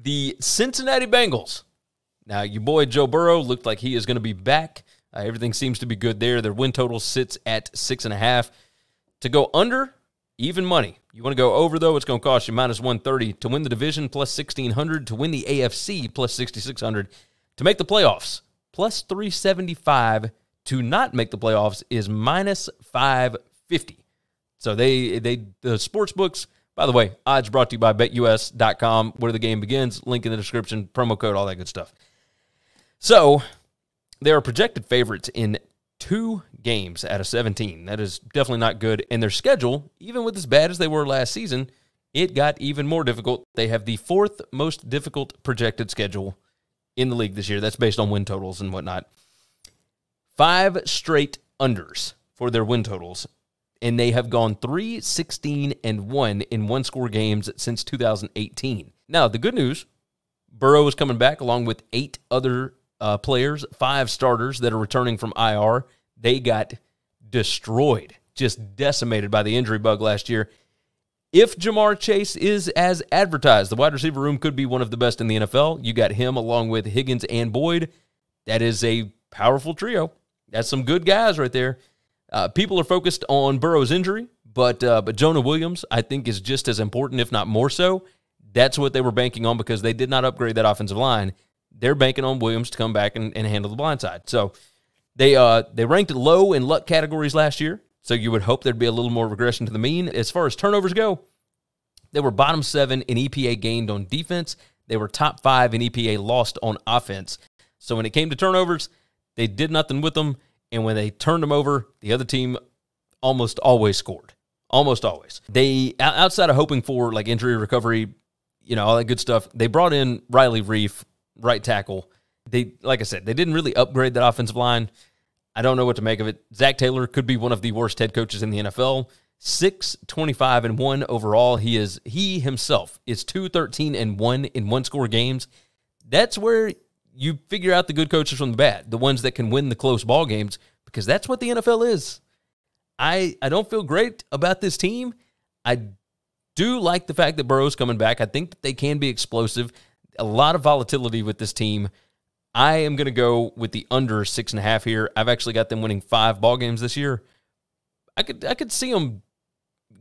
the Cincinnati Bengals. Now, your boy Joe Burrow looked like he is going to be back. Uh, everything seems to be good there. Their win total sits at six and a half. To go under, even money. You want to go over though, it's going to cost you minus 130 to win the division plus 1600 to win the AFC plus 6600 to make the playoffs plus 375 to not make the playoffs is minus 550. So they they the sports books by the way, odds brought to you by betus.com where the game begins, link in the description, promo code all that good stuff. So, they are projected favorites in two games out of 17. That is definitely not good. And their schedule, even with as bad as they were last season, it got even more difficult. They have the fourth most difficult projected schedule in the league this year. That's based on win totals and whatnot. Five straight unders for their win totals. And they have gone 3 16 and 1 in one score games since 2018. Now, the good news Burrow is coming back along with eight other uh, players, five starters that are returning from IR. They got destroyed, just decimated by the injury bug last year. If Ja'Marr Chase is as advertised, the wide receiver room could be one of the best in the NFL. You got him along with Higgins and Boyd. That is a powerful trio. That's some good guys right there. Uh, people are focused on Burrow's injury, but uh, but Jonah Williams, I think, is just as important, if not more so. That's what they were banking on because they did not upgrade that offensive line they're banking on Williams to come back and, and handle the blind side. So they uh they ranked low in luck categories last year. So you would hope there'd be a little more regression to the mean. As far as turnovers go, they were bottom seven in EPA gained on defense. They were top five in EPA lost on offense. So when it came to turnovers, they did nothing with them. And when they turned them over, the other team almost always scored. Almost always. They outside of hoping for like injury recovery, you know, all that good stuff, they brought in Riley Reiff, right tackle. They, like I said, they didn't really upgrade that offensive line. I don't know what to make of it. Zac Taylor could be one of the worst head coaches in the NFL. 6 25 and 1 overall. He is he himself is 2 13 and 1 in one score games. That's where you figure out the good coaches from the bad, the ones that can win the close ball games, because that's what the NFL is. I I don't feel great about this team. I do like the fact that Burrow's coming back. I think that they can be explosive a lot of volatility with this team. I am going to go with the under six and a half here. I've actually got them winning five ball games this year. I could I could see them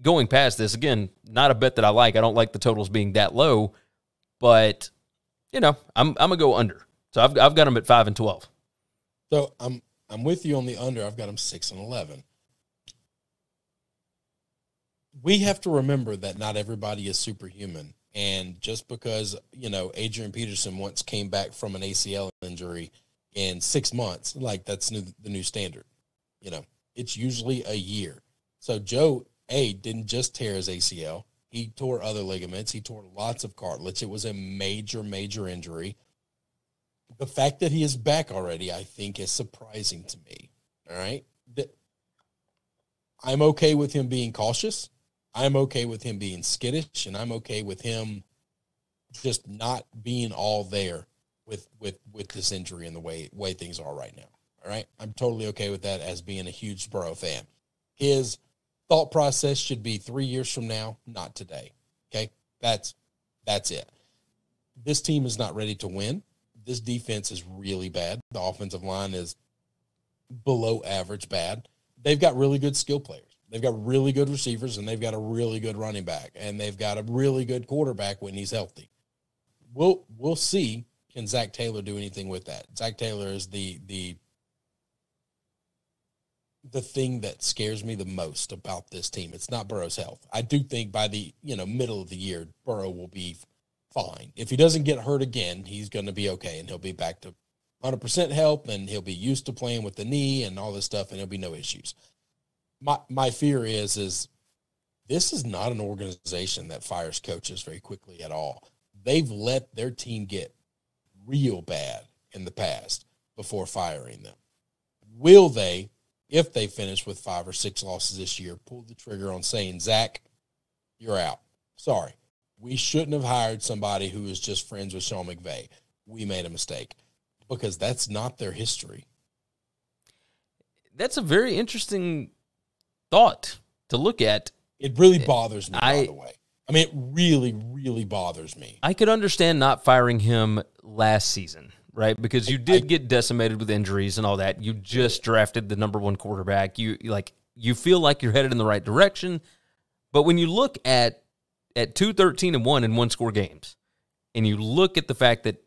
going past this again. Not a bet that I like. I don't like the totals being that low, but you know I'm I'm gonna go under. So I've I've got them at five and twelve. So I'm I'm with you on the under. I've got them six and eleven. We have to remember that not everybody is superhuman. And just because, you know, Adrian Peterson once came back from an ACL injury in six months, like that's new, the new standard. You know, it's usually a year. So Joe A didn't just tear his ACL. He tore other ligaments. He tore lots of cartilage. It was a major, major injury. The fact that he is back already, I think, is surprising to me. All right. I'm okay with him being cautious. I'm okay with him being skittish and I'm okay with him just not being all there with with with this injury and the way way things are right now. All right. I'm totally okay with that as being a huge Burrow fan. His thought process should be three years from now, not today. Okay. That's that's it. This team is not ready to win. This defense is really bad. The offensive line is below average bad. They've got really good skill players. They've got really good receivers and they've got a really good running back and they've got a really good quarterback when he's healthy. We'll we'll see can Zac Taylor do anything with that. Zac Taylor is the the the thing that scares me the most about this team. It's not Burrow's health. I do think by the, you know, middle of the year Burrow will be fine. If he doesn't get hurt again, he's going to be okay and he'll be back to 100% health and he'll be used to playing with the knee and all this stuff and there'll be no issues my my fear is is this is not an organization that fires coaches very quickly at all. They've let their team get real bad in the past before firing them. Will they, if they finish with five or six losses this year, pull the trigger on saying, Zac, you're out? Sorry. We shouldn't have hired somebody who is just friends with Sean McVay. We made a mistake because that's not their history. That's a very interesting thought to look at. It really bothers me, I, by the way. I mean, it really, really bothers me. I could understand not firing him last season, right? Because you did get decimated with injuries and all that. You just drafted the number one quarterback. You like you feel like you're headed in the right direction, but when you look at at two thirteen and one in one score games, and you look at the fact that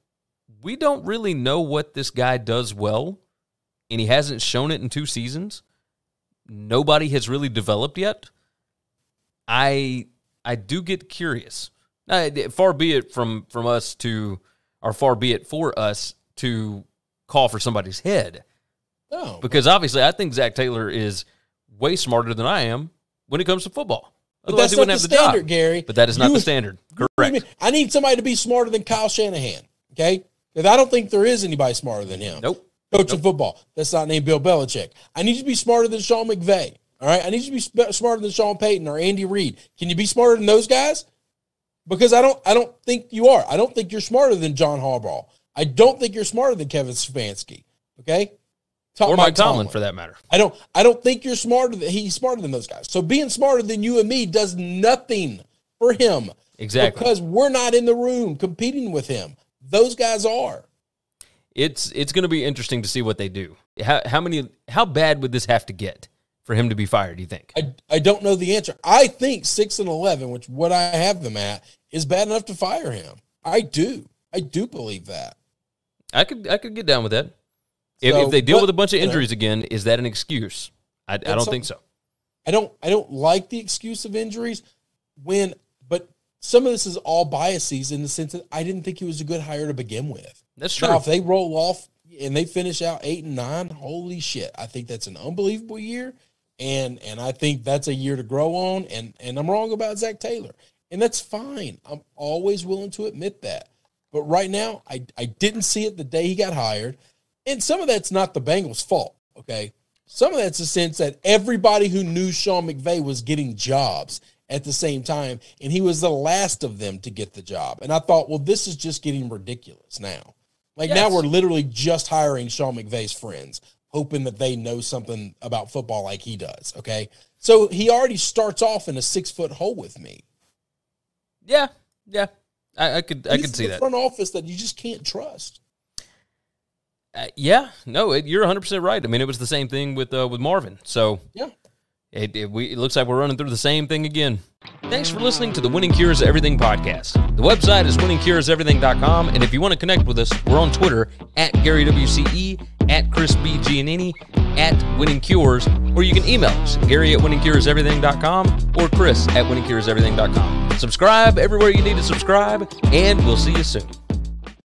we don't really know what this guy does well, and he hasn't shown it in two seasons. Nobody has really developed yet. I I do get curious. Uh, far be it from from us to, or far be it for us to call for somebody's head. No, Because obviously, I think Zac Taylor is way smarter than I am when it comes to football. But Otherwise, that's he not wouldn't have the standard, job. Gary. But that is not You- the standard. What do you Correct. I need somebody to be smarter than Kyle Shanahan. Okay, because I don't think there is anybody smarter than him. Nope. Coaching football. That's not named Bill Belichick. I need you to be smarter than Sean McVay. All right. I need you to be sp- smarter than Sean Payton or Andy Reid. Can you be smarter than those guys? Because I don't. I don't think you are. I don't think you're smarter than John Harbaugh. I don't think you're smarter than Kevin Stefanski. Okay. Or Mike Tomlin, for that matter. I don't I don't think you're smarter than he's smarter than those guys. So being smarter than you and me does nothing for him. Exactly. Because we're not in the room competing with him. Those guys are. It's it's going to be interesting to see what they do. How how many how bad would this have to get for him to be fired? Do you think? I, I don't know the answer. I think six and eleven, which what I have them at, is bad enough to fire him. I do. I do believe that. I could I could get down with that. If, So, if they deal but, with a bunch of you know, injuries again, is that an excuse? I, I don't think so. I don't I don't like the excuse of injuries when but some of this is all biases in the sense that I didn't think he was a good hire to begin with. That's true. Now, if they roll off and they finish out eight and nine, holy shit! I think that's an unbelievable year, and and I think that's a year to grow on. And and I'm wrong about Zac Taylor, and that's fine. I'm always willing to admit that. But right now, I I didn't see it the day he got hired, and some of that's not the Bengals' fault. Okay, some of that's the sense that everybody who knew Sean McVay was getting jobs at the same time, and he was the last of them to get the job. And I thought, well, this is just getting ridiculous now. Like now we're literally just hiring Sean McVay's friends, hoping that they know something about football like he does. Okay. So he already starts off in a six foot hole with me. yeah, yeah. I, I could I could see that. front office that you just can't trust. Uh, yeah, no, it, you're 100 percent right. I mean, it was the same thing with uh, with Marvin. So Yeah. It, it, we, it looks like we're running through the same thing again. Thanks for listening to the Winning Cures Everything podcast. The website is winningcureseverything.com, and if you want to connect with us, we're on Twitter at Gary WCE, at Chris B. Giannini, at Winning Cures, or you can email us, Gary at winningcureseverything.com or Chris at winningcureseverything.com. Subscribe everywhere you need to subscribe, and we'll see you soon.